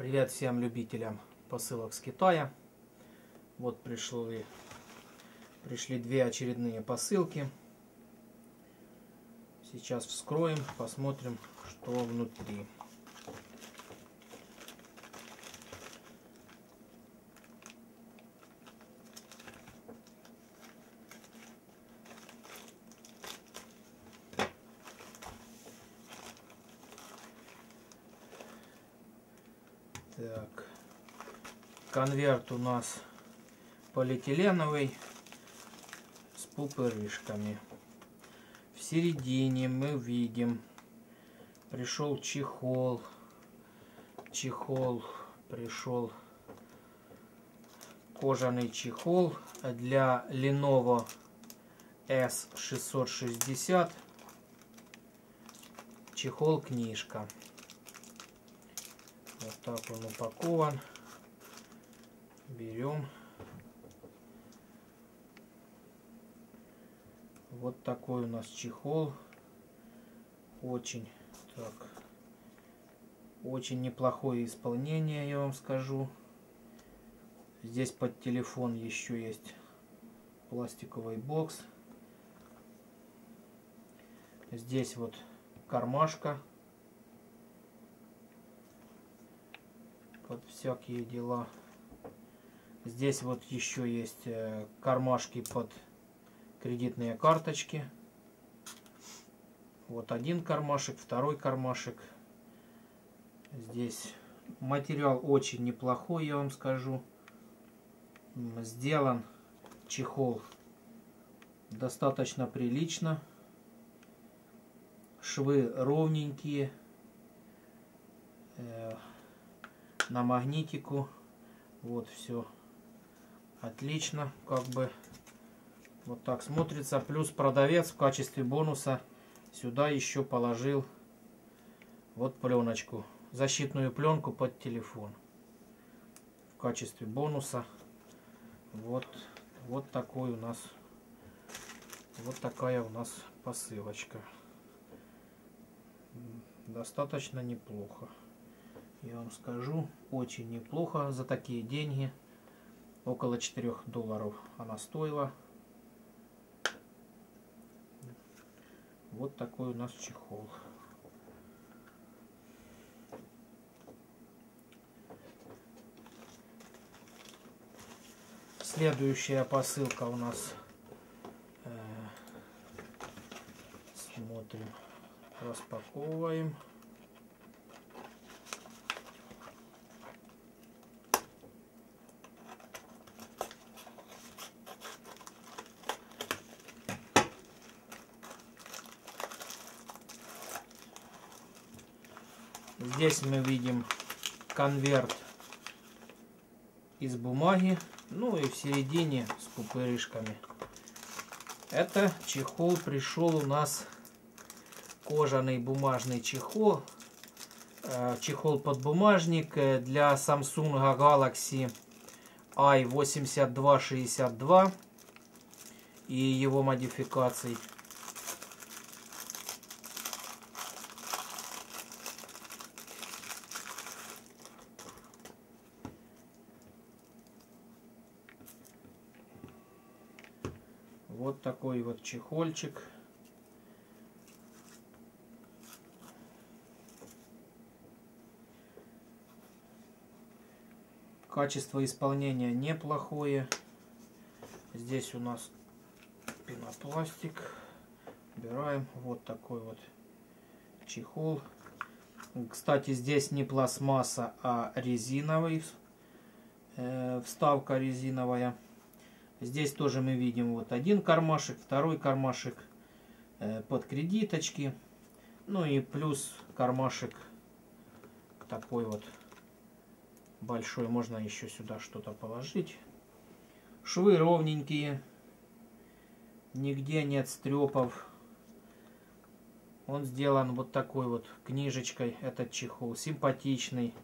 Привет всем любителям посылок с Китая. Вот пришли, пришли две очередные посылки. Сейчас вскроем, посмотрим, что внутри. Так. Конверт у нас полиэтиленовый с пупырышками. В середине мы видим пришел чехол. Чехол пришел кожаный чехол для Lenovo S660. Чехол книжка. Вот так он упакован. Берем. Вот такой у нас чехол. Очень так. Очень неплохое исполнение, я вам скажу. Здесь под телефон еще есть пластиковый бокс. Здесь вот кармашка под всякие дела. Здесь вот еще есть э, кармашки под кредитные карточки. Вот один кармашек, второй кармашек. Здесь материал очень неплохой, я вам скажу. Сделан чехол достаточно прилично. Швы ровненькие. На магнитику. Вот все отлично, как бы вот так смотрится. Плюс продавец в качестве бонуса сюда еще положил вот пленочку, защитную пленку под телефон. В качестве бонуса вот, вот такой у нас, вот такая у нас посылочка. Достаточно неплохо я вам скажу, очень неплохо за такие деньги. Около 4 долларов она стоила. Вот такой у нас чехол. Следующая посылка у нас. Э, смотрим, распаковываем. Здесь мы видим конверт из бумаги, ну и в середине с пупырышками. Это чехол пришел у нас кожаный бумажный чехол, э, чехол под бумажник э, для Samsung Galaxy i8262 и его модификаций. Вот такой вот чехольчик. Качество исполнения неплохое. Здесь у нас пенопластик. Убираем. Вот такой вот чехол. Кстати, здесь не пластмасса, а резиновый. Э, вставка резиновая. Здесь тоже мы видим вот один кармашек, второй кармашек э, под кредиточки. Ну и плюс кармашек такой вот большой. Можно еще сюда что-то положить. Швы ровненькие. Нигде нет стрепов. Он сделан вот такой вот книжечкой, этот чехол. Симпатичный.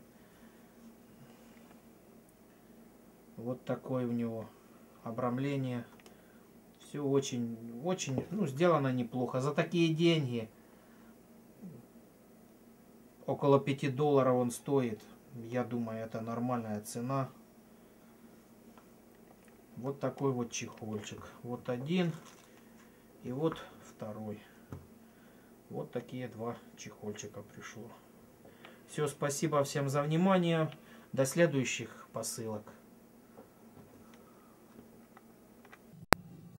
Вот такой у него обрамление. Все очень, очень, ну, сделано неплохо. За такие деньги, около 5 долларов он стоит. Я думаю, это нормальная цена. Вот такой вот чехольчик. Вот один и вот второй. Вот такие два чехольчика пришло. Все, спасибо всем за внимание. До следующих посылок.